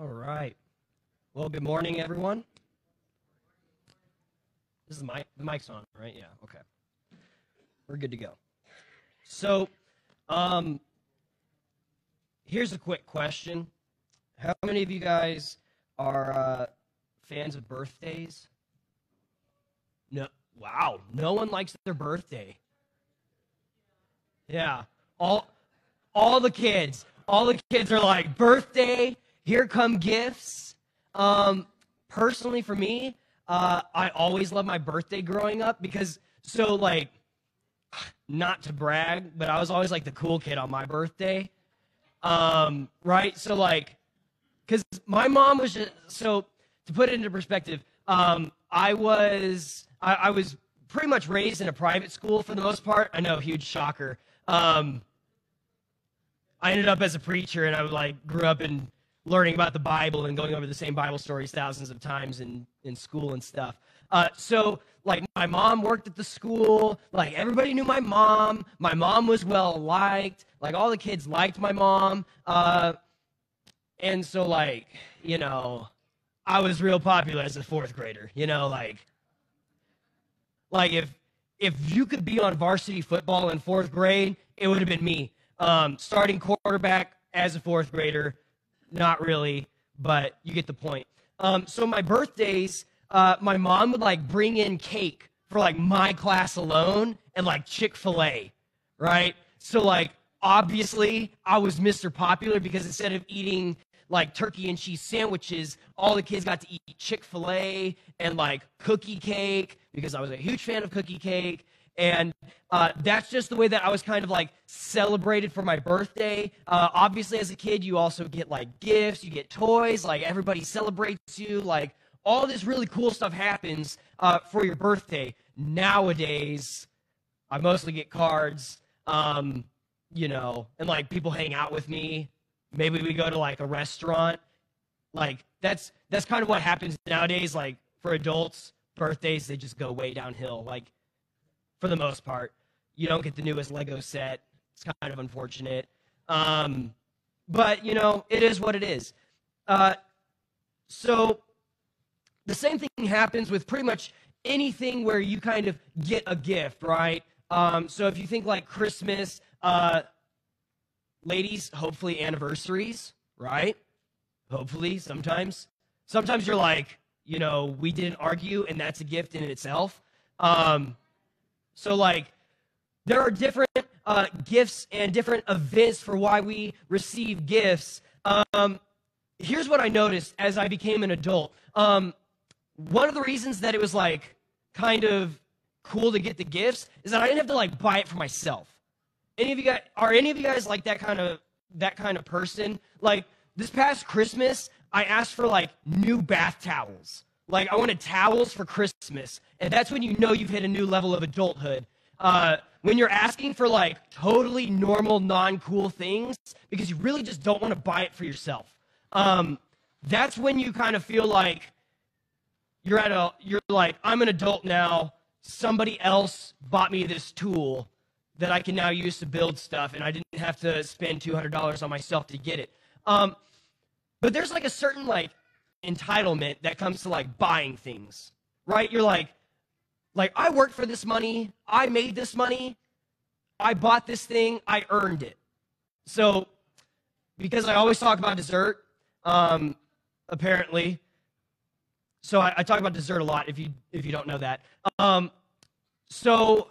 All right. Well, good morning, everyone. This is the mic. The mic's on, right? Yeah. Okay. We're good to go. So, um, here's a quick question: How many of you guys are uh, fans of birthdays? No. Wow. No one likes their birthday. Yeah. All all the kids. All the kids are like, birthday, here come gifts. Um, personally, for me, uh, I always loved my birthday growing up because, so like, not to brag, but I was always like the cool kid on my birthday. Um, right? So, like, because my mom was just, so to put it into perspective, um, I was, I, I was pretty much raised in a private school for the most part. I know, huge shocker. Um, I ended up as a preacher, and I like grew up in learning about the Bible and going over the same Bible stories thousands of times in in school and stuff. Uh, so like my mom worked at the school. Like everybody knew my mom. My mom was well liked. Like all the kids liked my mom. Uh, and so like you know i was real popular as a fourth grader you know like like if if you could be on varsity football in fourth grade it would have been me. Um, starting quarterback as a fourth grader, not really, but you get the point. Um, so my birthdays, uh, my mom would like bring in cake for like my class alone and like Chick fil A, right? So like obviously I was Mr. Popular because instead of eating like turkey and cheese sandwiches, all the kids got to eat Chick fil A and like cookie cake because I was a huge fan of cookie cake. And uh, that's just the way that I was kind of like celebrated for my birthday. Uh, obviously, as a kid, you also get like gifts, you get toys, like everybody celebrates you. Like all this really cool stuff happens uh, for your birthday. Nowadays, I mostly get cards, um, you know, and like people hang out with me. Maybe we go to like a restaurant. Like that's that's kind of what happens nowadays. Like for adults, birthdays they just go way downhill. Like for the most part. You don't get the newest Lego set. It's kind of unfortunate. Um, but, you know, it is what it is. Uh, so the same thing happens with pretty much anything where you kind of get a gift, right? Um, so if you think like Christmas, uh, ladies, hopefully anniversaries, right? Hopefully, sometimes. Sometimes you're like, you know, we didn't argue, and that's a gift in itself. Um, so, like, there are different uh, gifts and different events for why we receive gifts. Um, here's what I noticed as I became an adult. Um, one of the reasons that it was like kind of cool to get the gifts is that I didn't have to like buy it for myself. Any of you guys are any of you guys like that kind of that kind of person? Like this past Christmas, I asked for like new bath towels. Like, I wanted towels for Christmas. And that's when you know you've hit a new level of adulthood. Uh, when you're asking for like totally normal, non cool things because you really just don't want to buy it for yourself. Um, that's when you kind of feel like you're at a, you're like, I'm an adult now. Somebody else bought me this tool that I can now use to build stuff, and I didn't have to spend $200 on myself to get it. Um, but there's like a certain like entitlement that comes to like buying things, right? You're like, like I worked for this money, I made this money, I bought this thing, I earned it. So, because I always talk about dessert, um, apparently, so I, I, talk about dessert a lot. If you if you don't know that, um, so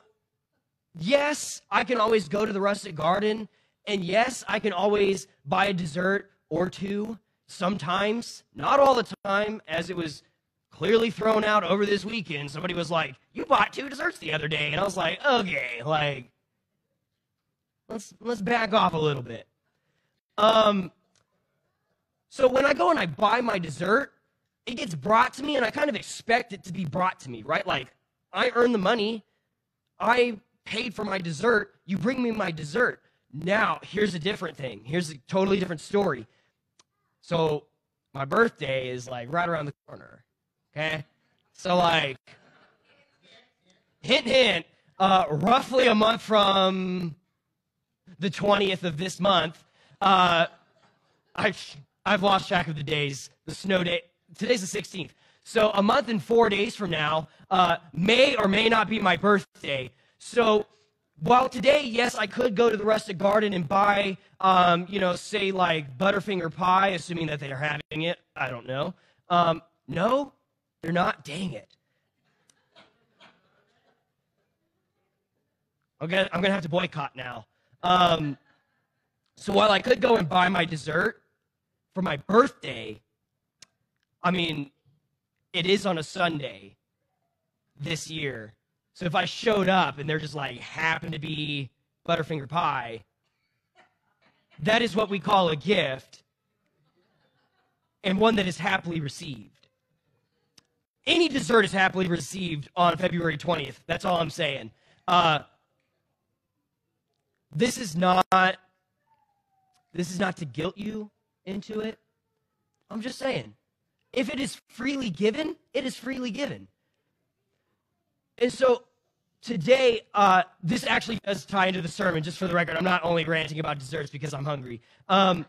yes, I can always go to the rustic garden, and yes, I can always buy a dessert or two sometimes, not all the time, as it was clearly thrown out over this weekend. Somebody was like, "You bought two desserts the other day," and I was like, "Okay, like, let's let's back off a little bit." Um, so when I go and I buy my dessert, it gets brought to me, and I kind of expect it to be brought to me, right? Like, I earn the money, I paid for my dessert. You bring me my dessert. Now, here's a different thing. Here's a totally different story. So my birthday is like right around the corner. Okay? So like hint hint, uh, roughly a month from the 20th of this month, uh, I've I've lost track of the days. The snow day. Today's the 16th. So a month and four days from now uh, may or may not be my birthday. So while today, yes, I could go to the rustic garden and buy, um, you know, say like Butterfinger pie, assuming that they're having it. I don't know. Um, no, they're not. Dang it. I'm gonna have to boycott now. Um, so while I could go and buy my dessert for my birthday, I mean, it is on a Sunday this year. So if I showed up and there just like happened to be Butterfinger pie, that is what we call a gift and one that is happily received. Any dessert is happily received on February 20th. That's all I'm saying. Uh, this is not this is not to guilt you into it. I'm just saying. If it is freely given, it is freely given. And so today, uh, this actually does tie into the sermon, just for the record. I'm not only ranting about desserts because I'm hungry. Um,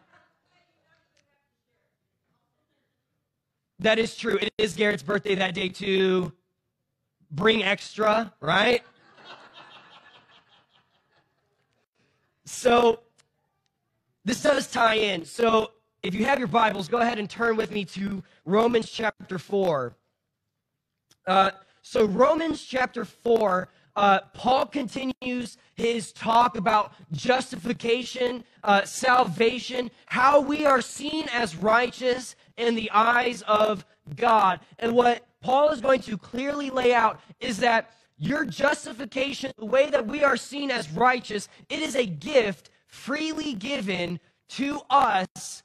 that is true. It is Garrett's birthday that day, too. Bring extra, right? so, this does tie in. So, if you have your Bibles, go ahead and turn with me to Romans chapter 4. Uh, so, Romans chapter 4, uh, Paul continues his talk about justification, uh, salvation, how we are seen as righteous in the eyes of God. And what Paul is going to clearly lay out is that your justification, the way that we are seen as righteous, it is a gift freely given to us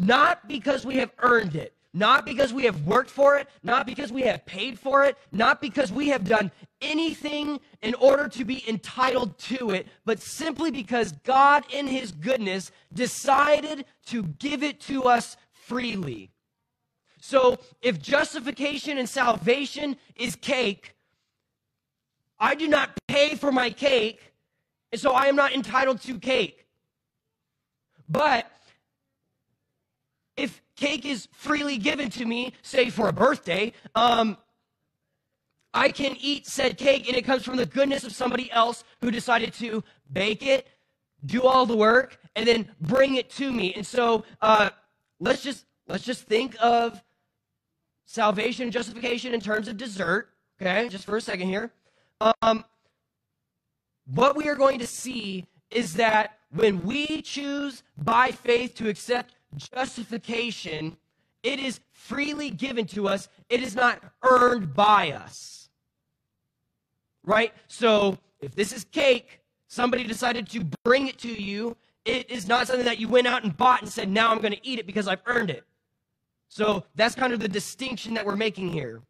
not because we have earned it, not because we have worked for it, not because we have paid for it, not because we have done anything in order to be entitled to it, but simply because God, in His goodness, decided to give it to us freely. So, if justification and salvation is cake, I do not pay for my cake, and so I am not entitled to cake. But if cake is freely given to me, say for a birthday, um, I can eat said cake and it comes from the goodness of somebody else who decided to bake it, do all the work, and then bring it to me. And so uh, let's just let's just think of salvation and justification in terms of dessert. Okay, just for a second here. Um, what we are going to see is that when we choose by faith to accept justification, it is freely given to us, it is not earned by us. Right? So if this is cake, somebody decided to bring it to you, it is not something that you went out and bought and said, now I'm going to eat it because I've earned it. So that's kind of the distinction that we're making here.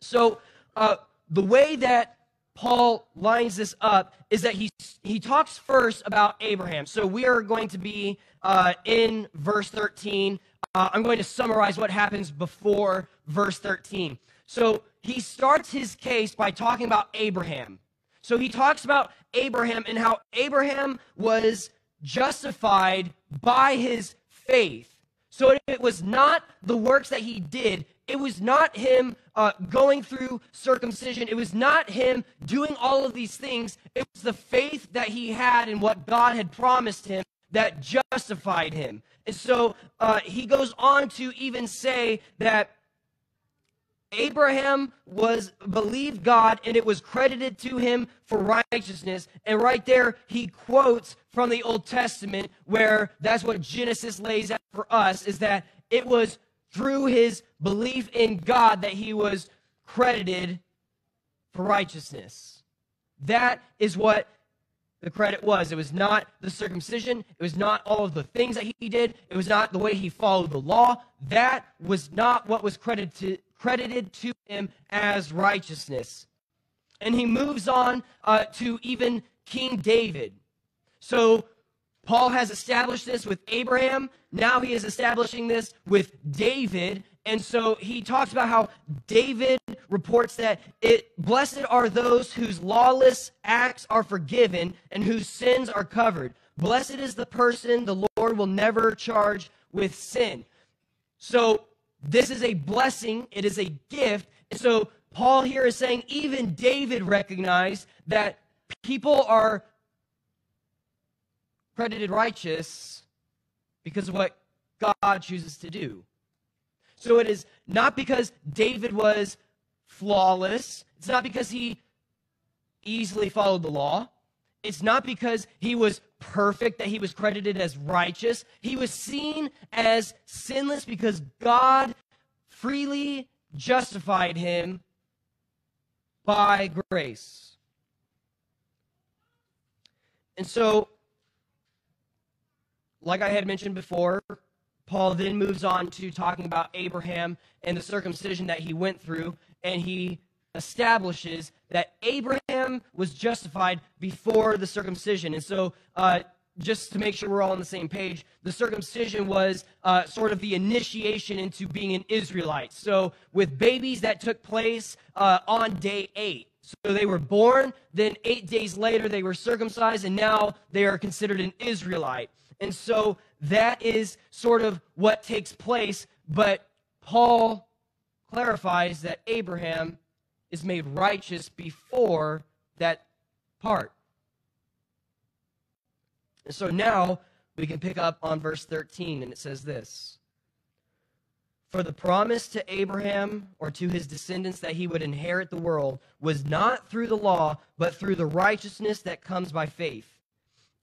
So uh, the way that Paul lines this up is that he, he talks first about Abraham. So we are going to be uh, in verse 13. Uh, I'm going to summarize what happens before verse 13. So he starts his case by talking about Abraham. So he talks about Abraham and how Abraham was justified by his faith. So it was not the works that he did, it was not him uh, going through circumcision. It was not him doing all of these things. It was the faith that he had in what God had promised him that justified him. And so uh, he goes on to even say that Abraham was believed God and it was credited to him for righteousness. And right there, he quotes from the Old Testament where that's what Genesis lays out for us is that it was through his belief in God that he was credited for righteousness. That is what the credit was. It was not the circumcision. It was not all of the things that he did. It was not the way he followed the law. That was not what was credited to, credited to him as righteousness. And he moves on uh, to even King David. So Paul has established this with Abraham. Now he is establishing this with David. And so he talks about how David reports that it blessed are those whose lawless acts are forgiven and whose sins are covered. Blessed is the person the Lord will never charge with sin. So this is a blessing, it is a gift. So Paul here is saying even David recognized that people are credited righteous because of what God chooses to do. So it is not because David was flawless, it's not because he easily followed the law, it's not because he was perfect that he was credited as righteous. He was seen as sinless because God freely justified him by grace. And so, like I had mentioned before, Paul then moves on to talking about Abraham and the circumcision that he went through, and he establishes that Abraham was justified before the circumcision. And so, uh, just to make sure we're all on the same page, the circumcision was uh, sort of the initiation into being an Israelite. So, with babies that took place uh, on day eight. So, they were born, then eight days later, they were circumcised, and now they are considered an Israelite. And so that is sort of what takes place, but Paul clarifies that Abraham is made righteous before that part. And so now we can pick up on verse 13, and it says this For the promise to Abraham or to his descendants that he would inherit the world was not through the law, but through the righteousness that comes by faith.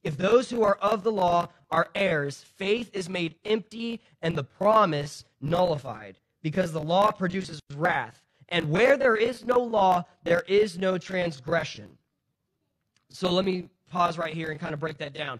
If those who are of the law are heirs, faith is made empty and the promise nullified, because the law produces wrath. And where there is no law, there is no transgression. So let me pause right here and kind of break that down.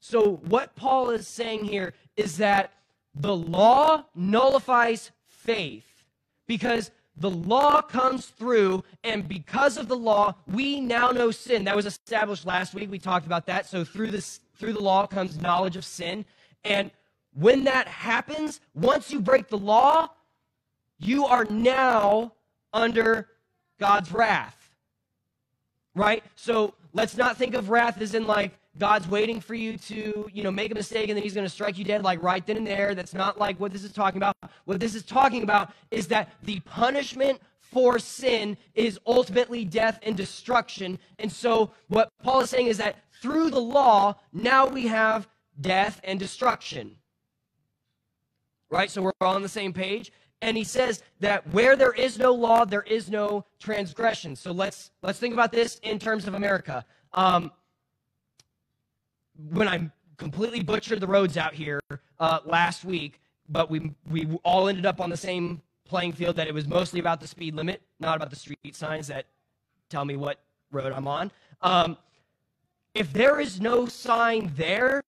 So, what Paul is saying here is that the law nullifies faith because the law comes through, and because of the law, we now know sin. That was established last week. We talked about that. So through this, through the law comes knowledge of sin. And when that happens, once you break the law, you are now under God's wrath. Right? So let's not think of wrath as in like God's waiting for you to, you know, make a mistake and then he's going to strike you dead like right then and there. That's not like what this is talking about. What this is talking about is that the punishment for sin is ultimately death and destruction. And so what Paul is saying is that through the law, now we have death and destruction. Right? So we're all on the same page. And he says that where there is no law, there is no transgression. So let's let's think about this in terms of America. Um, when I completely butchered the roads out here uh, last week, but we we all ended up on the same playing field that it was mostly about the speed limit, not about the street signs that tell me what road I'm on. Um, if there is no sign there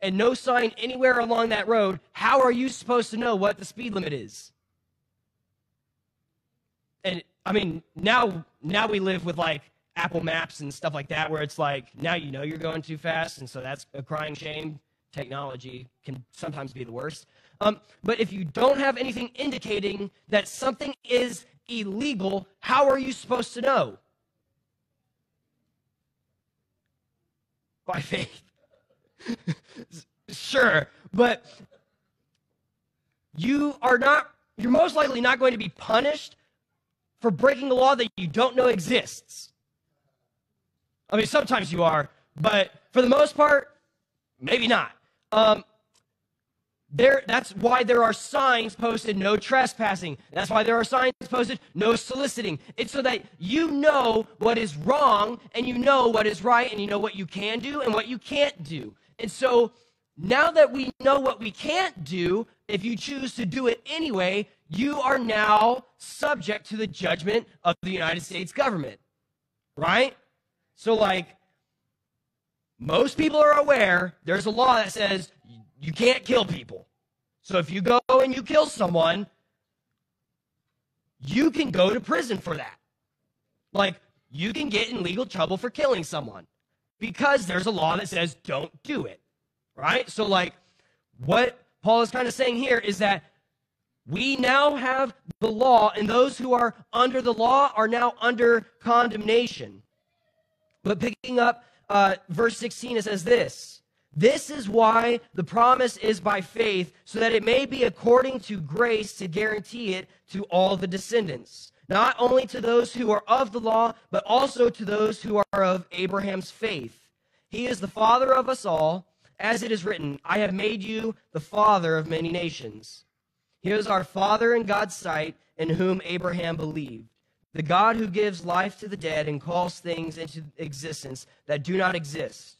and no sign anywhere along that road, how are you supposed to know what the speed limit is? And I mean, now now we live with like Apple Maps and stuff like that, where it's like now you know you're going too fast, and so that's a crying shame. Technology can sometimes be the worst. Um, but if you don't have anything indicating that something is illegal, how are you supposed to know? By faith. sure, but you are not, you're most likely not going to be punished for breaking a law that you don't know exists. I mean, sometimes you are, but for the most part, maybe not. Um, there, that's why there are signs posted no trespassing. That's why there are signs posted no soliciting. It's so that you know what is wrong and you know what is right and you know what you can do and what you can't do. And so now that we know what we can't do, if you choose to do it anyway, you are now subject to the judgment of the United States government. Right? So, like, most people are aware there's a law that says you can't kill people. So, if you go and you kill someone, you can go to prison for that. Like, you can get in legal trouble for killing someone because there's a law that says don't do it. Right? So, like, what Paul is kind of saying here is that We now have the law, and those who are under the law are now under condemnation. But picking up uh, verse 16, it says this This is why the promise is by faith, so that it may be according to grace to guarantee it to all the descendants, not only to those who are of the law, but also to those who are of Abraham's faith. He is the father of us all, as it is written, I have made you the father of many nations. He is our Father in God's sight, in whom Abraham believed. The God who gives life to the dead and calls things into existence that do not exist.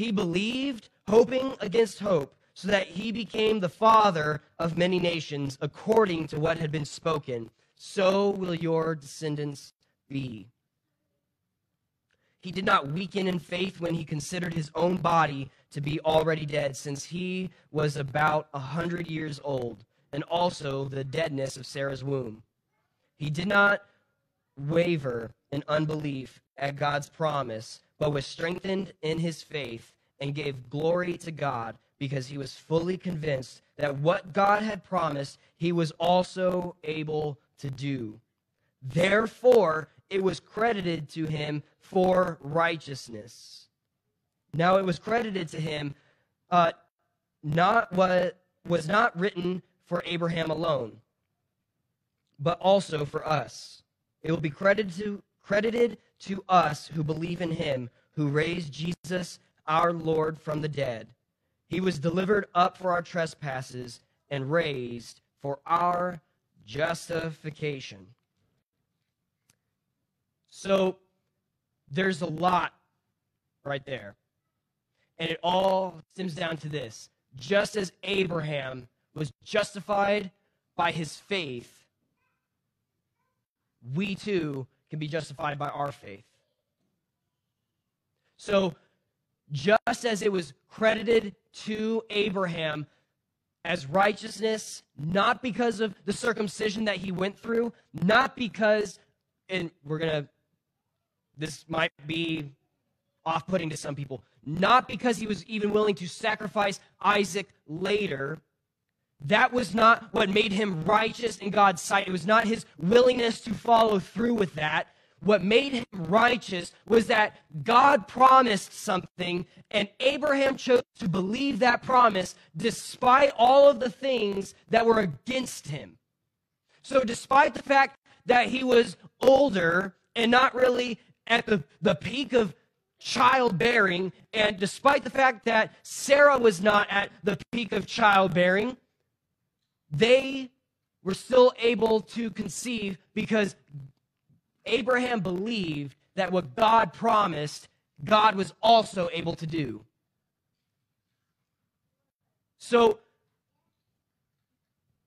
He believed, hoping against hope, so that he became the father of many nations, according to what had been spoken. So will your descendants be. He did not weaken in faith when he considered his own body to be already dead, since he was about a hundred years old and also the deadness of Sarah's womb. He did not waver in unbelief at God's promise, but was strengthened in his faith and gave glory to God because he was fully convinced that what God had promised, he was also able to do. Therefore, it was credited to him for righteousness. Now, it was credited to him, uh, not what was not written for Abraham alone, but also for us. It will be credited to, credited to us who believe in him who raised Jesus, our Lord, from the dead. He was delivered up for our trespasses and raised for our justification. So there's a lot right there. And it all stems down to this. Just as Abraham was justified by his faith, we too can be justified by our faith. So, just as it was credited to Abraham as righteousness, not because of the circumcision that he went through, not because, and we're going to, this might be off putting to some people, not because he was even willing to sacrifice Isaac later, that was not what made him righteous in God's sight. It was not his willingness to follow through with that. What made him righteous was that God promised something, and Abraham chose to believe that promise despite all of the things that were against him. So, despite the fact that he was older and not really at the, the peak of childbearing, and despite the fact that Sarah was not at the peak of childbearing, they were still able to conceive because Abraham believed that what God promised, God was also able to do. So,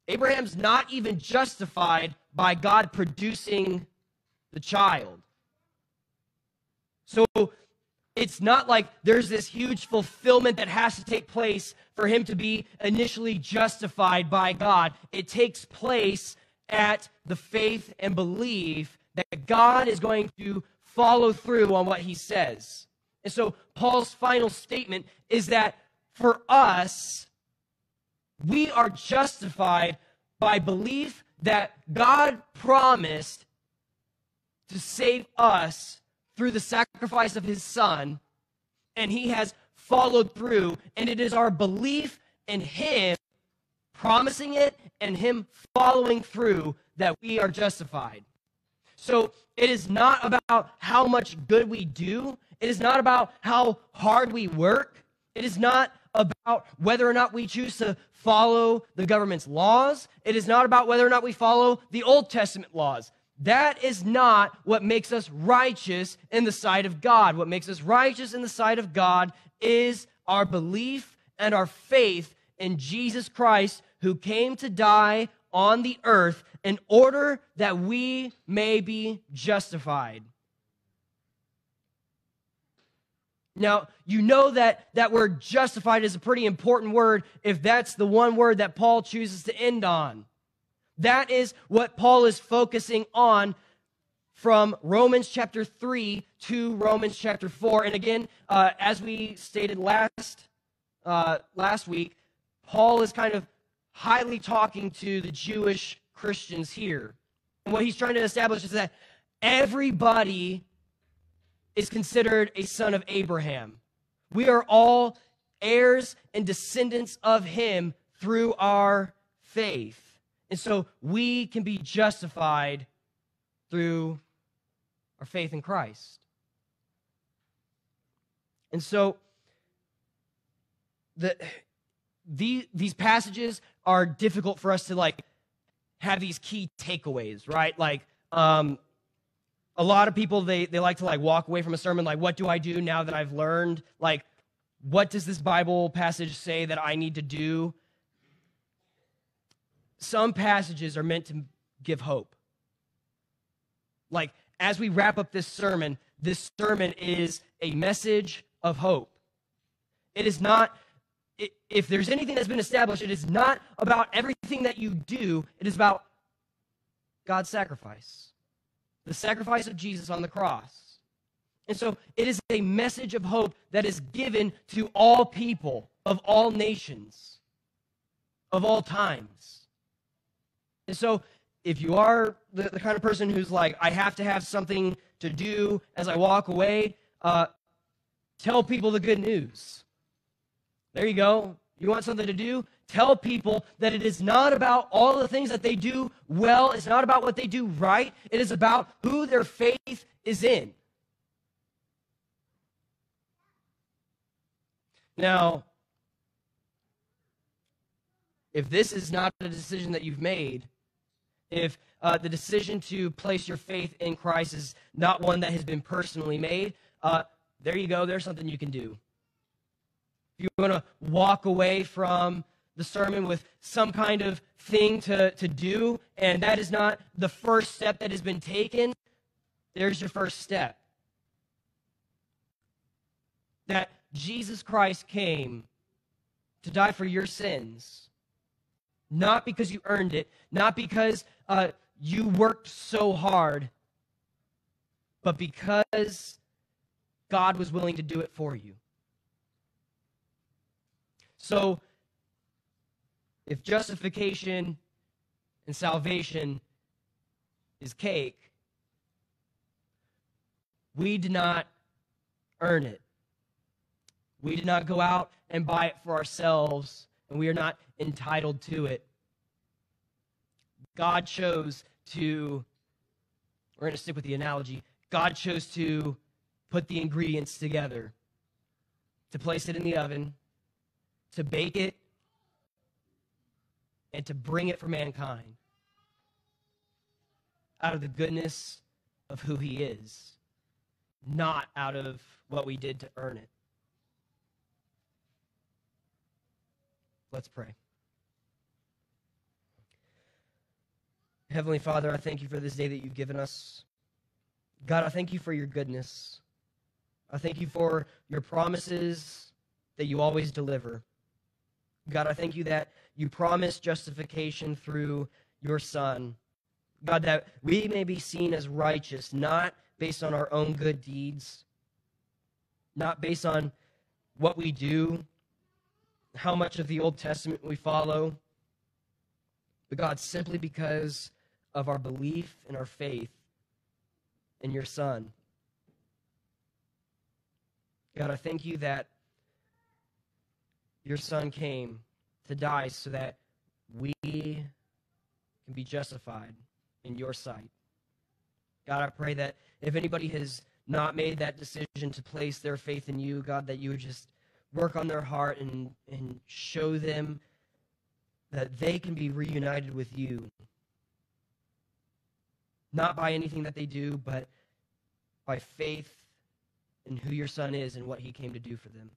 Abraham's not even justified by God producing the child. So, it's not like there's this huge fulfillment that has to take place for him to be initially justified by God. It takes place at the faith and belief that God is going to follow through on what he says. And so Paul's final statement is that for us, we are justified by belief that God promised to save us through the sacrifice of his son, and he has followed through. And it is our belief in him promising it and him following through that we are justified. So it is not about how much good we do. It is not about how hard we work. It is not about whether or not we choose to follow the government's laws. It is not about whether or not we follow the Old Testament laws. That is not what makes us righteous in the sight of God. What makes us righteous in the sight of God is our belief and our faith in Jesus Christ, who came to die on the earth in order that we may be justified. Now, you know that that word justified is a pretty important word if that's the one word that Paul chooses to end on. That is what Paul is focusing on from Romans chapter 3 to Romans chapter 4. And again, uh, as we stated last, uh, last week, Paul is kind of highly talking to the Jewish Christians here. And what he's trying to establish is that everybody is considered a son of Abraham. We are all heirs and descendants of him through our faith. And so we can be justified through our faith in Christ. And so the, the, these passages are difficult for us to like have these key takeaways, right? Like um, a lot of people they they like to like walk away from a sermon like what do I do now that I've learned? Like what does this Bible passage say that I need to do? Some passages are meant to give hope. Like as we wrap up this sermon, this sermon is a message of hope. It is not if there's anything that's been established, it is not about everything that you do, it is about God's sacrifice, the sacrifice of Jesus on the cross. And so it is a message of hope that is given to all people of all nations, of all times. And so if you are the, the kind of person who's like, I have to have something to do as I walk away, uh, tell people the good news. There you go. You want something to do? Tell people that it is not about all the things that they do well. It's not about what they do right. It is about who their faith is in. Now, if this is not a decision that you've made, if uh, the decision to place your faith in Christ is not one that has been personally made, uh, there you go. There's something you can do. If you want to walk away from the sermon with some kind of thing to, to do, and that is not the first step that has been taken, there's your first step. That Jesus Christ came to die for your sins, not because you earned it, not because uh, you worked so hard, but because God was willing to do it for you. So, if justification and salvation is cake, we did not earn it. We did not go out and buy it for ourselves, and we are not entitled to it. God chose to, we're going to stick with the analogy, God chose to put the ingredients together, to place it in the oven, to bake it, and to bring it for mankind out of the goodness of who he is, not out of what we did to earn it. Let's pray. Heavenly Father, I thank you for this day that you've given us. God, I thank you for your goodness. I thank you for your promises that you always deliver. God, I thank you that you promise justification through your Son. God, that we may be seen as righteous, not based on our own good deeds, not based on what we do, how much of the Old Testament we follow, but God, simply because of our belief and our faith in your Son. God, I thank you that your son came to die so that we can be justified in your sight. God, I pray that if anybody has not made that decision to place their faith in you, God, that you would just work on their heart and, and show them that they can be reunited with you. Not by anything that they do, but by faith in who your son is and what he came to do for them.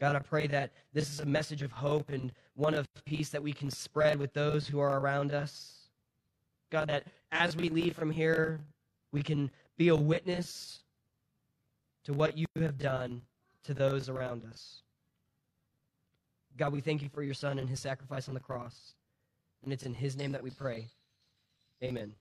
God, I pray that this is a message of hope and one of peace that we can spread with those who are around us. God, that as we leave from here, we can be a witness to what you have done to those around us. God, we thank you for your Son and his sacrifice on the cross. And it's in his name that we pray. Amen.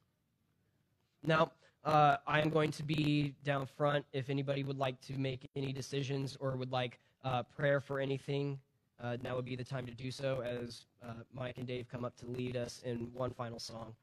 Now, uh, I am going to be down front if anybody would like to make any decisions or would like uh, prayer for anything, uh, now would be the time to do so as uh, Mike and Dave come up to lead us in one final song.